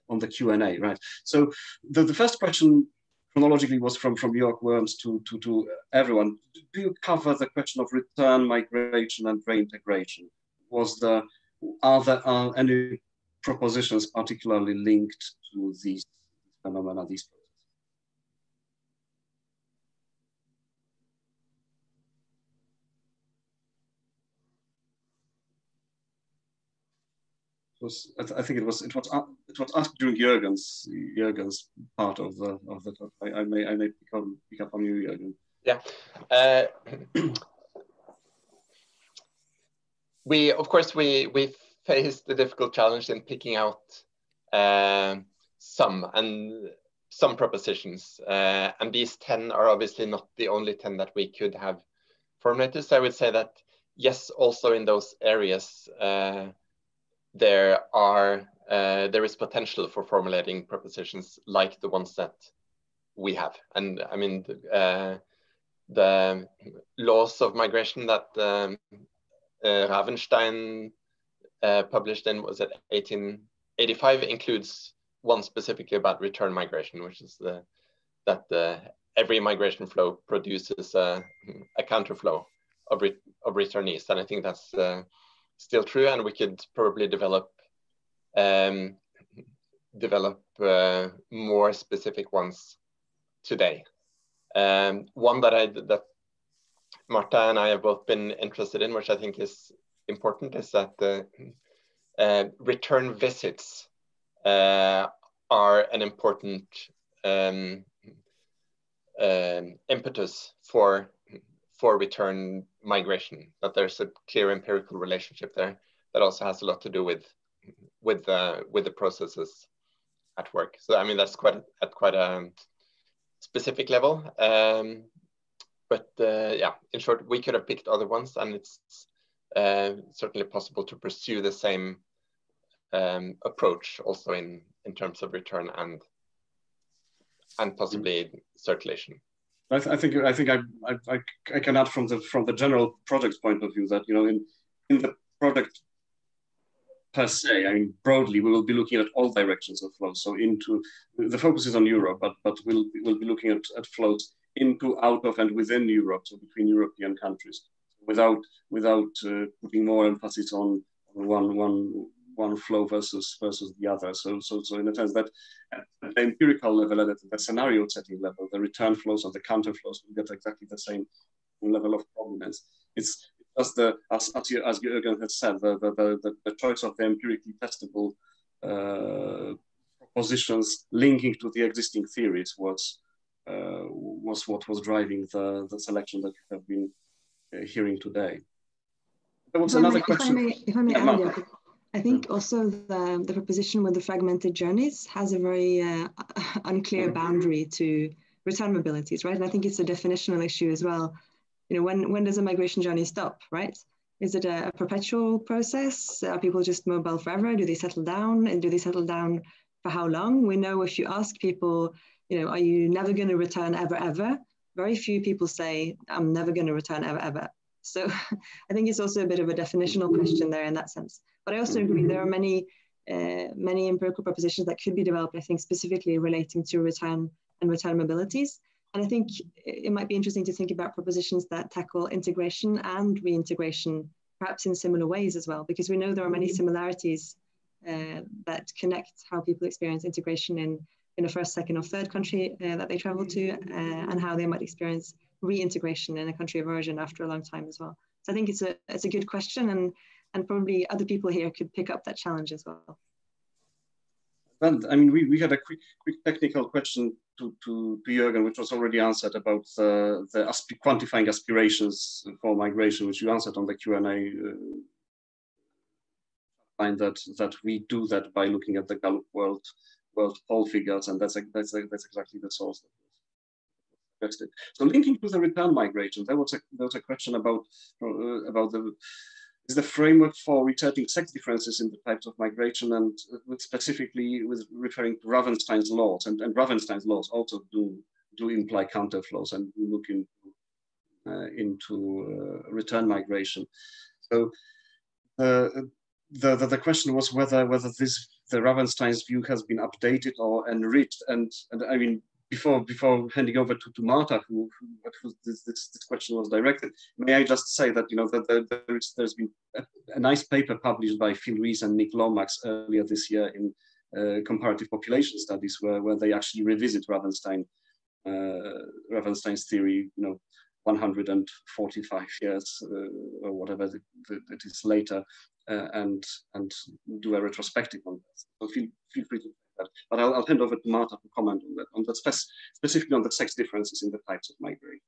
A: on the Q and A. Right. So the, the first question chronologically was from from York Worms to to to everyone. Do you cover the question of return migration and reintegration? Was the are there are any propositions particularly linked to these phenomena, these was I, th I, think it was it was uh, it was asked during Jørgen's Jørgen's part of the of the talk. I, I may I may pick, on, pick up on you, Jørgen.
B: Yeah. Uh, we of course we we faced the difficult challenge in picking out uh, some and some propositions, uh, and these ten are obviously not the only ten that we could have formulated. So I would say that yes, also in those areas uh, there are uh, there is potential for formulating propositions like the ones that we have. And I mean, uh, the laws of migration that um, uh, Ravenstein uh, published in was it 1885 includes one specifically about return migration, which is the that every migration flow produces a, a counterflow of, re of returnees. And I think that's uh, still true, and we could probably develop um, develop uh, more specific ones today. Um, one that I that Marta and I have both been interested in, which I think is important, is that the uh, return visits uh, are an important um, um impetus for for return migration, that there's a clear empirical relationship there that also has a lot to do with with the with the processes at work. So I mean that's quite at quite a specific level. Um, but uh, yeah, in short, we could have picked other ones, and it's uh, certainly possible to pursue the same um, approach also in in terms of return and and possibly circulation.
A: I, th I, think I think I, I, I can add from the from the general project point of view that you know in in the project per se, I mean broadly, we will be looking at all directions of flow. So into the focus is on Europe, but but we'll we'll be looking at, at flows into, out of, and within Europe, so between European countries, without without uh, putting more emphasis on one one one flow versus versus the other. So so so in a sense that at the empirical level, at the scenario setting level, the return flows and the counter flows will get exactly the same level of prominence. It's just the as as, you, as Jørgen has said, the, the the, the choice of the empirically testable uh, propositions linking to the existing theories was uh, was what was driving the the selection that you have been uh, hearing today. There was if another
C: may,
A: question.
C: If I may, if I may yeah, add, I think also the, the proposition with the fragmented journeys has a very uh, unclear mm-hmm. boundary to return mobilities, right? And I think it's a definitional issue as well. You know, when, when does a migration journey stop, right? Is it a, a perpetual process? Are people just mobile forever? Do they settle down? And do they settle down for how long? We know if you ask people, you know, are you never going to return ever, ever? Very few people say, I'm never going to return ever, ever. So I think it's also a bit of a definitional question there in that sense. But I also agree there are many, uh, many empirical propositions that could be developed, I think, specifically relating to return and return mobilities. And I think it might be interesting to think about propositions that tackle integration and reintegration, perhaps in similar ways as well, because we know there are many similarities uh, that connect how people experience integration in, in a first, second, or third country uh, that they travel to, uh, and how they might experience reintegration in a country of origin after a long time as well. So I think it's a, it's a good question, and, and probably other people here could pick up that challenge as well.
A: And I mean, we, we had a quick, quick technical question to, to, to Jørgen, which was already answered about the, the asp quantifying aspirations for migration, which you answered on the Q&A. Uh, find that that we do that by looking at the Gallup World World Poll figures, and that's that's that's exactly the source. So linking to the return migration, there was a there was a question about uh, about the is the framework for returning sex differences in the types of migration and with specifically with referring to Ravenstein's laws and, and Ravenstein's laws also do do imply counterflows and look into uh, into uh, return migration. So uh, the, the, the question was whether whether this the Ravenstein's view has been updated or enriched and and I mean before before handing over to, to Marta, who, who this, this, this, question was directed, may I just say that you know that there, there's, there's been a, a, nice paper published by Phil Rees and Nick Lomax earlier this year in uh, comparative population studies, where, where they actually revisit Ravenstein uh, Ravenstein's theory, you know, 145 years uh, or whatever it, it is later, uh, and and do a retrospective on this. So feel feel free to that. But I'll, I'll, hand over to Marta to comment on that, on that spec specifically on the sex differences in the types of migration.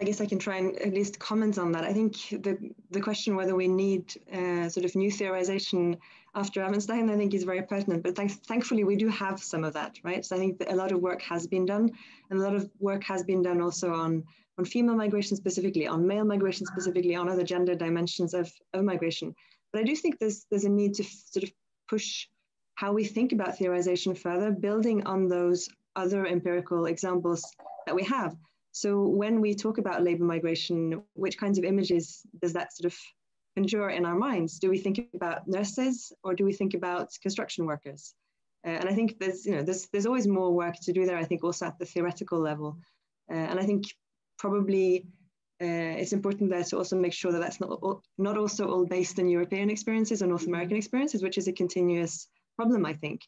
C: I guess I can try and at least comment on that. I think the, the question whether we need uh, sort of new theorization after Ravenstein, I think is very pertinent. But thankfully, we do have some of that, right? So I think a lot of work has been done, and a lot of work has been done also on on female migration specifically, on male migration specifically, on other gender dimensions of, of migration. But I do think there's there's a need to sort of push how we think about theorization further, building on those other empirical examples that we have. So when we talk about labor migration, which kinds of images does that sort of conjure in our minds? Do we think about nurses or do we think about construction workers? Uh, and I think there's, you know, there's, there's always more work to do there, I think also at the theoretical level. Uh, and I think probably uh, it's important there to also make sure that that's not, not also all based on European experiences or North American experiences, which is a continuous problem, I think.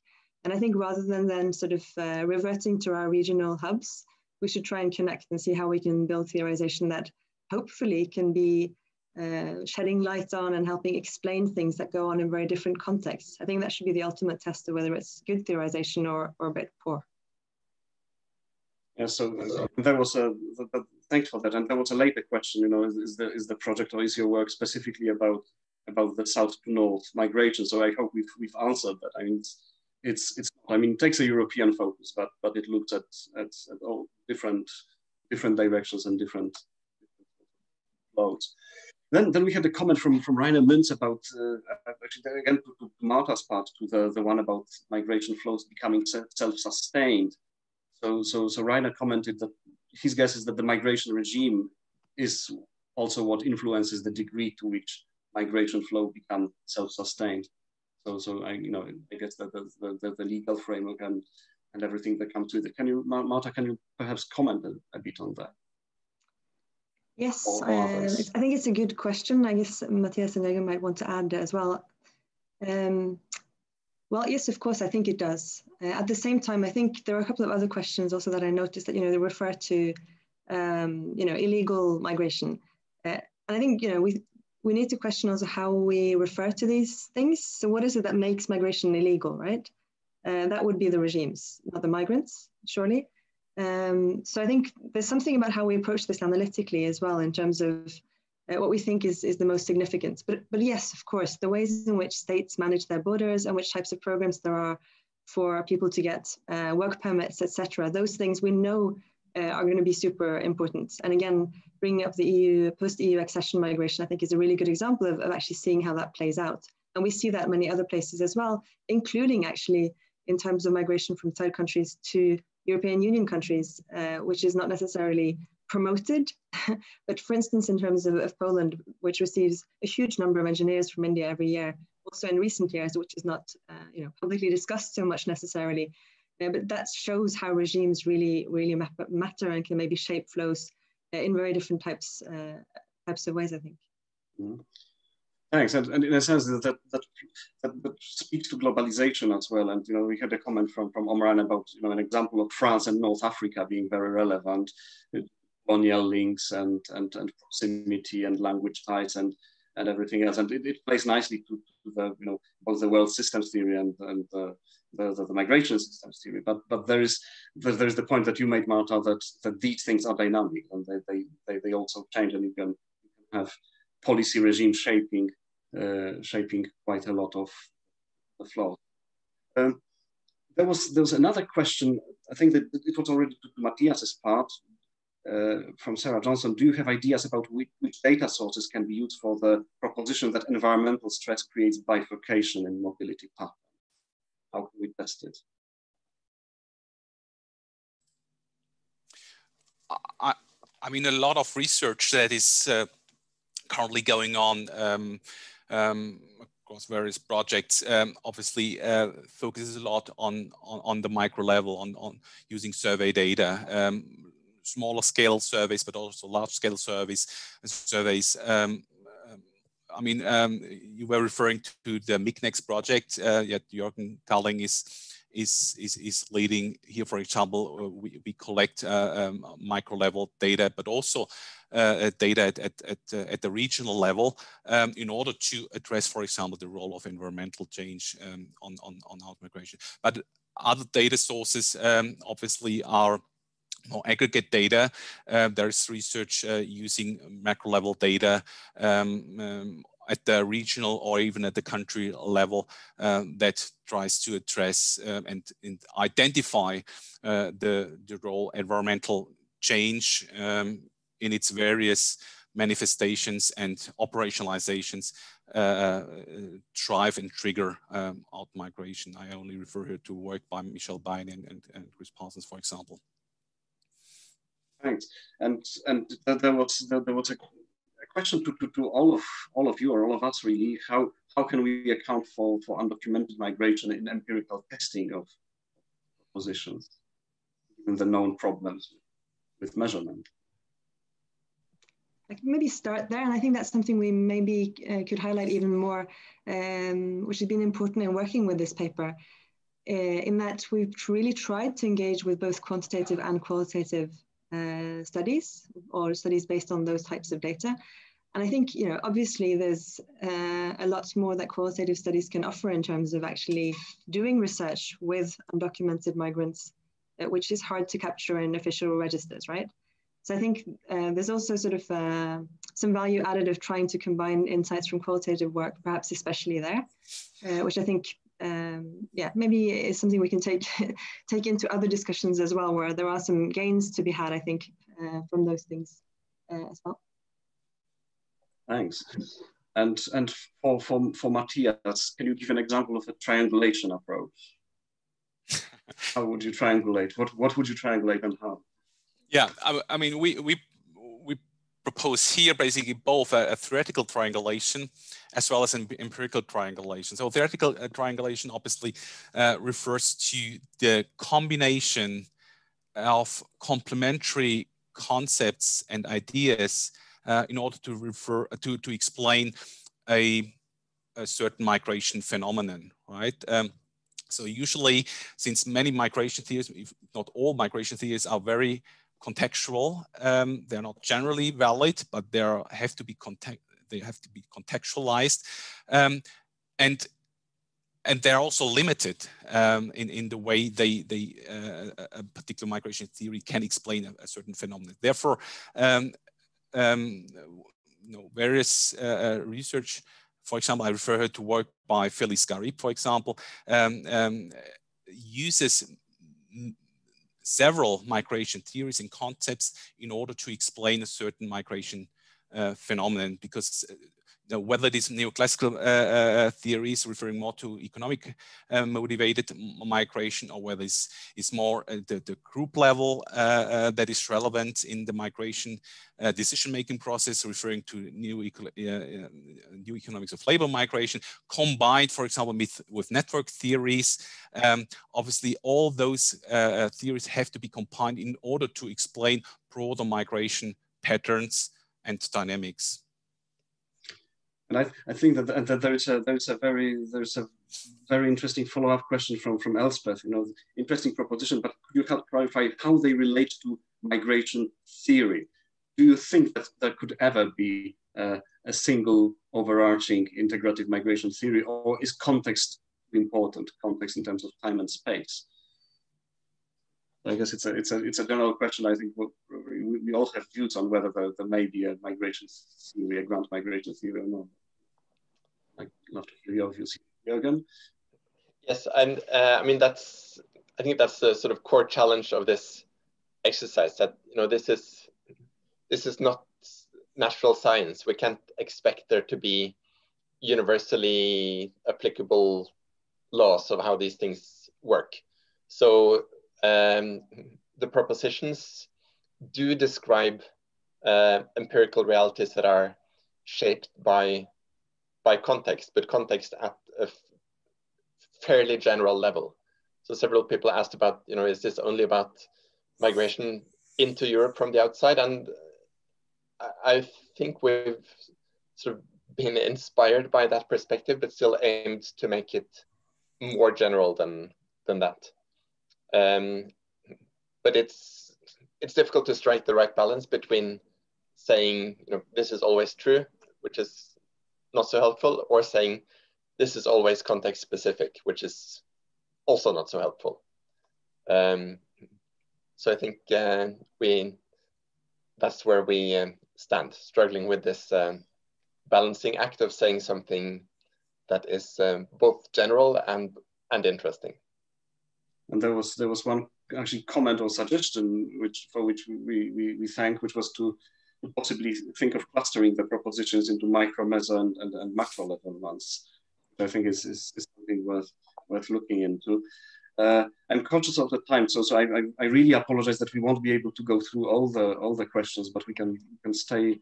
C: And I think rather than then sort of uh, reverting to our regional hubs, we should try and connect and see how we can build theorization that hopefully can be uh, shedding light on and helping explain things that go on in very different contexts. I think that should be the ultimate test of whether it's good theorization or, or a bit poor.
A: Yeah, so uh, there was a, the, thanks for that. And there was a later question, you know, is, is, the, is the project or is your work specifically about about the south to north migration? So I hope we've, we've answered that. I mean, it's, it's, I mean, it takes a European focus, but but it looks at, at, at all different different directions and different, flows. Then, then we had a comment from, from Rainer Münz about, uh, actually again to, to Marta's part, to the, the one about migration flows becoming self-sustained. So, so, so Rainer commented that his guess is that the migration regime is also what influences the degree to which migration flow become self-sustained. So, so I, you know, I guess that the, the, the, legal framework and, and everything that comes with it. Can you, Marta, can you perhaps comment a, a bit on that?
C: Yes, uh, I think it's a good question. I guess Mathias and Jørgen might want to add as well. Um, well, yes, of course, I think it does. Uh, at the same time, I think there are a couple of other questions also that I noticed that, you know, they refer to, um, you know, illegal migration. Uh, and I think, you know, we, we need to question also how we refer to these things. So what is it that makes migration illegal, right? Uh, that would be the regimes, not the migrants, surely. Um, so I think there's something about how we approach this analytically as well in terms of uh, what we think is, is the most significant. But, but yes, of course, the ways in which states manage their borders and which types of programs there are for people to get uh, work permits, etc. Those things we know uh, are going to be super important. And again, bringing up the EU post-EU accession migration, I think is a really good example of, of actually seeing how that plays out. And we see that many other places as well, including actually in terms of migration from third countries to European Union countries, uh, which is not necessarily promoted. but for instance, in terms of, of, Poland, which receives a huge number of engineers from India every year, also in recent years, which is not uh, you know, publicly discussed so much necessarily. Uh, but that shows how regimes really, really matter and can maybe shape flows uh, in very different types, uh, types of ways, I think.
A: Mm. Thanks, and, and in a sense that that, that that, speaks to globalization as well. And you know, we had a comment from from Omran about you know an example of France and North Africa being very relevant, colonial links and and and proximity and language ties and and everything else. And it, it plays nicely to, to, the you know both the world systems theory and and uh, the, the, the, migration systems theory. But but there is there is the point that you made, Marta, that that these things are dynamic and they they they, they also change, and you can, you can have policy regime shaping uh, shaping quite a lot of the flow. Um, there was there was another question. I think that it was already to Mathias's part from Sarah Johnson. Do you have ideas about which, which, data sources can be used for the proposition that environmental stress creates bifurcation in mobility patterns? How can we test it?
D: I, I mean, a lot of research that is uh, currently going on um, um, across various projects um, obviously uh, focuses a lot on, on, on the micro level, on, on using survey data, um, smaller scale surveys, but also large scale surveys. surveys. Um, um, I mean, um, you were referring to the MIGNEX project. Uh, yet Jørgen Carling is is, is, is leading here, for example, uh, we, we collect uh, um, micro level data, but also uh, data at, at, at, uh, at, the regional level um, in order to address, for example, the role of environmental change um, on, on, on migration. But other data sources um, obviously are more aggregate data. Uh, there's research uh, using macro level data um, um, at the regional or even at the country level uh, that tries to address um, and, and, identify uh, the, the role environmental change um, in its various manifestations and operationalizations uh, uh, drive and trigger um, out migration. I only refer here to work by Michel Beine and, and, and Chris Parsons, for example.
A: Thanks. And and there was there was a question to, to, to all of all of you or all of us really how how can we account for for undocumented migration in empirical testing of positions given the known problems with measurement
C: I can maybe start there, and I think that's something we maybe uh, could highlight even more, um, which has been important in working with this paper, uh, in that we've really tried to engage with both quantitative and qualitative uh, studies or studies based on those types of data. And I think, you know, obviously there's uh, a lot more that qualitative studies can offer in terms of actually doing research with undocumented migrants, uh, which is hard to capture in official registers, right? So I think uh, there's also sort of uh, some value added of trying to combine insights from qualitative work, perhaps especially there, uh, which I think, um, yeah, maybe is something we can take take into other discussions as well, where there are some gains to be had, I think, uh, from those things as well.
A: Thanks. And and for for for Mathias, can you give an example of a triangulation approach? how would you triangulate? What what would you triangulate and how?
D: Yeah, I, I mean we we we propose here basically both a, a theoretical triangulation as well as an empirical triangulation. So theoretical uh, triangulation obviously uh, refers to the combination of complementary concepts and ideas uh, in order to refer to to explain a, a certain migration phenomenon, right? Um, so usually, since many migration theories, if not all migration theories, are very contextual, um, they're not generally valid, but they have to be context they have to be contextualized, um, and and they're also limited um, in, in the way they, they uh, a particular migration theory can explain a, a certain phenomenon. Therefore, um, um, you know, various uh, uh, research. For example, I refer her to work by Felice Garib, for example, um, um, uses several migration theories and concepts in order to explain a certain migration uh, phenomenon because uh, whether these neoclassical uh, uh, theories referring more to economic uh, motivated migration or whether it's, more uh, the, the, group level uh, uh, that is relevant in the migration decision-making process referring to new, new economics of labor migration combined, for example, with, with network theories. Um, obviously, all those theories have to be combined in order to explain broader migration patterns and dynamics.
A: And I, I think that, that there is a there is a very there's a very interesting follow-up question from from Elspeth. You know, interesting proposition, but could you help clarify how they relate to migration theory? Do you think that there could ever be uh, a single overarching integrative migration theory, or is context important? Context in terms of time and space. I guess it's a it's a it's a general question. I think we, all have views on whether there, there may be a migration theory, a grant migration theory or not. I'd love to hear your views, Jørgen.
B: Yes, and uh, I mean that's I think that's the sort of core challenge of this exercise. That you know this is this is not natural science. We can't expect there to be universally applicable laws of how these things work. So um, the propositions do describe uh, empirical realities that are shaped by by context, but context at a fairly general level. So several people asked about, you know, is this only about migration into Europe from the outside? And I think we've sort of been inspired by that perspective, but still aimed to make it more general than than that. Um, but it's it's difficult to strike the right balance between saying you know this is always true, which is not so helpful, or saying this is always context specific, which is also not so helpful. Um, so I think uh, we that's where we um, stand, struggling with this um, balancing act of saying something that is um, both general and and interesting.
A: And there was there was one actually comment or suggestion which for which we, we, we thank, which was to possibly think of clustering the propositions into micro, meso, and, and, and macro level ones, which I think is, is, is something worth worth looking into. Uh, I'm conscious of the time, so so I, I, I, really apologize that we won't be able to go through all the all the questions, but we can we can stay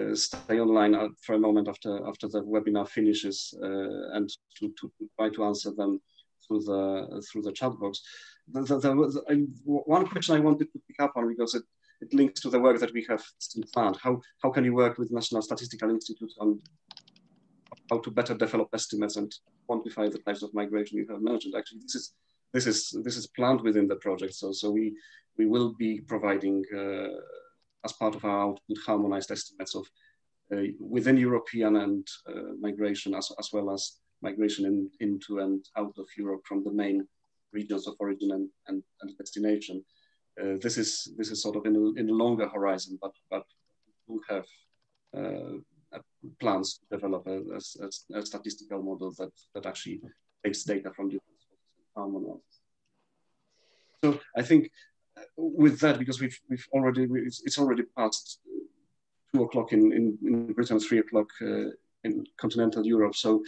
A: uh, stay online uh, for a moment after after the webinar finishes uh, and to, to try to answer them through the through the chat box. The, the, the, I, one question I wanted to pick up on because it, it links to the work that we have planned. How how can you work with National Statistical Institute on how to better develop estimates and quantify the types of migration you have mentioned? Actually, this is this is this is planned within the project. So so we we will be providing uh, as part of our output harmonized estimates of uh, within European and uh, migration as, as well as migration in, into and out of Europe from the main regions of origin and, and, and destination. Uh, this is this is sort of in a, in a longer horizon, but but we have uh, plans to develop a, a, a, statistical model that that actually takes data from different sources So I think uh, with that, because we've we've already it's, it's already past two o'clock in, in, in Britain, three o'clock uh, in continental Europe. So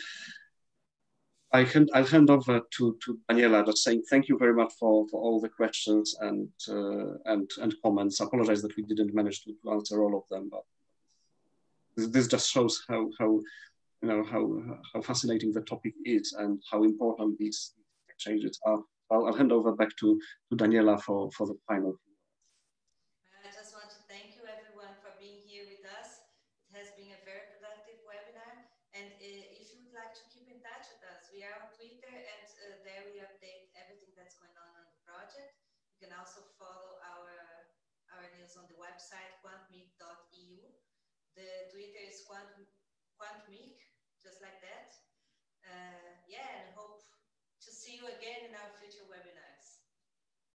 A: I hand, I'll hand over to, to Daniela, just saying thank you very much for, for all the questions and, uh, and, and comments. I apologize that we didn't manage to, answer all of them, but this, this, just shows how, how, you know, how, how fascinating the topic is and how important these changes are. I'll, I'll hand over back to, to Daniela for, for the final.
E: can also follow our, our news on the website, quantmig.eu. The Twitter is quant, quantmig, just like that. Uh, yeah, and hope to see you again in our future webinar.